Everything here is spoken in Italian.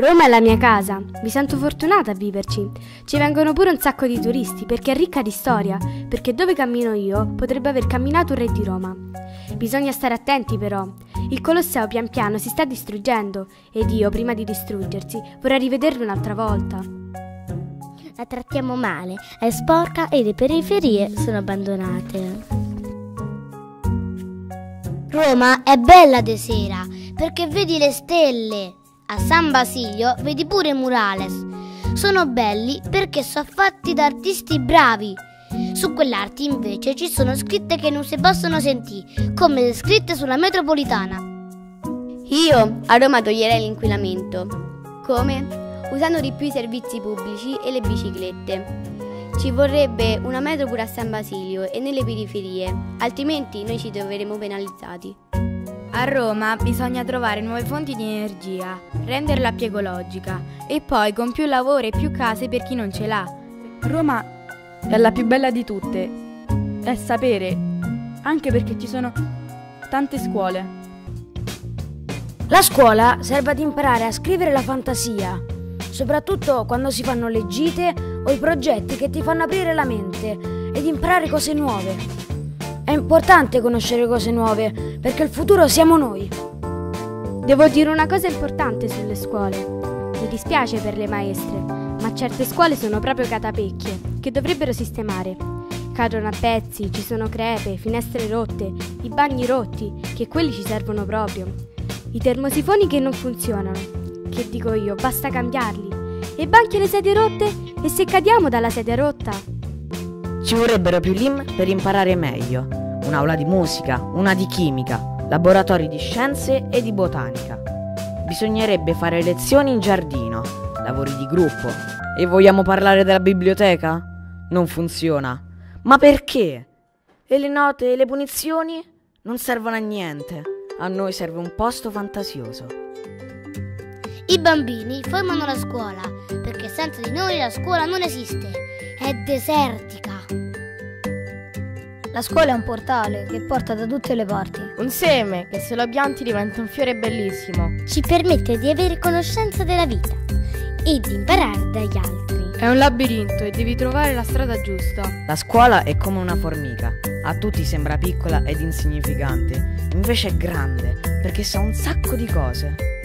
Roma è la mia casa, mi sento fortunata a viverci. Ci vengono pure un sacco di turisti perché è ricca di storia, perché dove cammino io potrebbe aver camminato un re di Roma. Bisogna stare attenti però. Il Colosseo pian piano si sta distruggendo ed io, prima di distruggersi, vorrei rivederlo un'altra volta. La trattiamo male, è sporca e le periferie sono abbandonate. Roma è bella de sera perché vedi le stelle. A San Basilio vedi pure i murales. Sono belli perché sono fatti da artisti bravi. Su quell'arte invece ci sono scritte che non si possono sentire, come le scritte sulla metropolitana. Io a Roma toglierei l'inquinamento. Come? Usando di più i servizi pubblici e le biciclette. Ci vorrebbe una metro pure a San Basilio e nelle periferie, altrimenti noi ci troveremo penalizzati. A Roma bisogna trovare nuove fonti di energia, renderla più ecologica e poi con più lavoro e più case per chi non ce l'ha. Roma è la più bella di tutte. È sapere, anche perché ci sono tante scuole. La scuola serve ad imparare a scrivere la fantasia, soprattutto quando si fanno le gite o i progetti che ti fanno aprire la mente ed imparare cose nuove. È importante conoscere cose nuove, perché il futuro siamo noi. Devo dire una cosa importante sulle scuole. Mi dispiace per le maestre, ma certe scuole sono proprio catapecchie, che dovrebbero sistemare. Cadono a pezzi, ci sono crepe, finestre rotte, i bagni rotti, che quelli ci servono proprio. I termosifoni che non funzionano. Che dico io, basta cambiarli. E banchi e le sedie rotte? E se cadiamo dalla sedia rotta? Ci vorrebbero più LIM per imparare meglio un'aula di musica, una di chimica, laboratori di scienze e di botanica. Bisognerebbe fare lezioni in giardino, lavori di gruppo. E vogliamo parlare della biblioteca? Non funziona. Ma perché? E le note e le punizioni? Non servono a niente. A noi serve un posto fantasioso. I bambini formano la scuola, perché senza di noi la scuola non esiste. È desertica. La scuola è un portale che porta da tutte le parti. Un seme che se lo pianti diventa un fiore bellissimo. Ci permette di avere conoscenza della vita e di imparare dagli altri. È un labirinto e devi trovare la strada giusta. La scuola è come una formica. A tutti sembra piccola ed insignificante, invece è grande perché sa un sacco di cose.